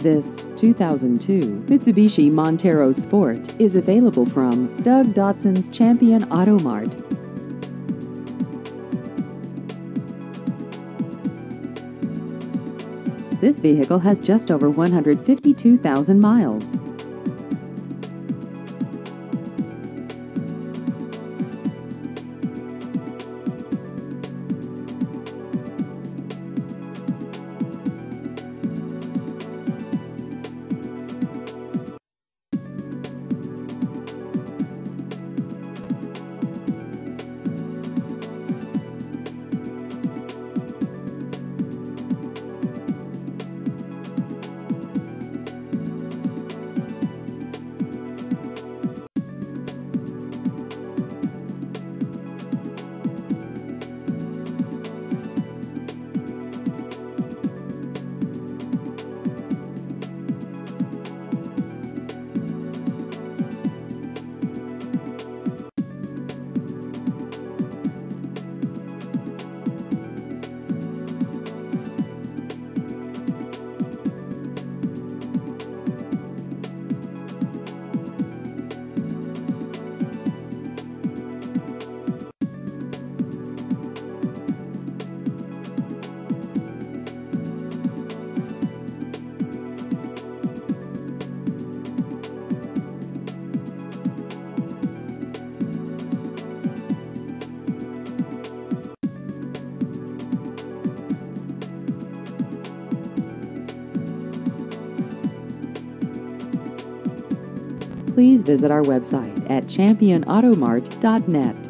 This 2002 Mitsubishi Montero Sport is available from Doug Dotson's Champion Auto Mart. This vehicle has just over 152,000 miles. Please visit our website at championautomart.net.